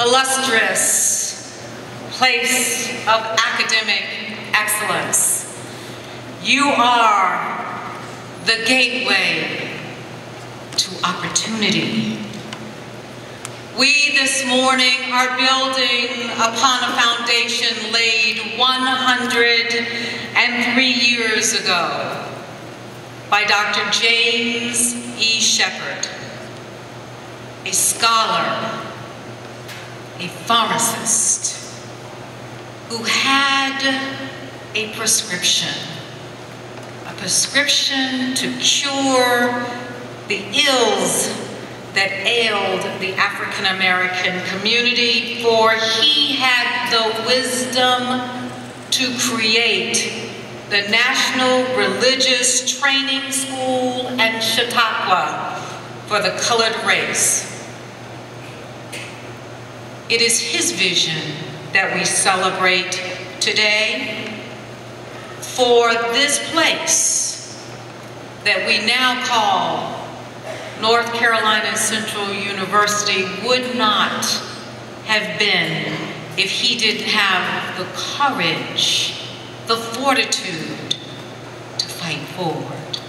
illustrious place of academic excellence. You are the gateway to opportunity. We this morning are building upon a foundation laid 103 years ago by Dr. James E. Shepard, a scholar, a pharmacist, who had a prescription, a prescription to cure the ills that ailed the African American community, for he had the wisdom to create the National Religious Training School at Chautauqua for the colored race. It is his vision that we celebrate today for this place that we now call North Carolina Central University would not have been if he didn't have the courage the fortitude to fight forward.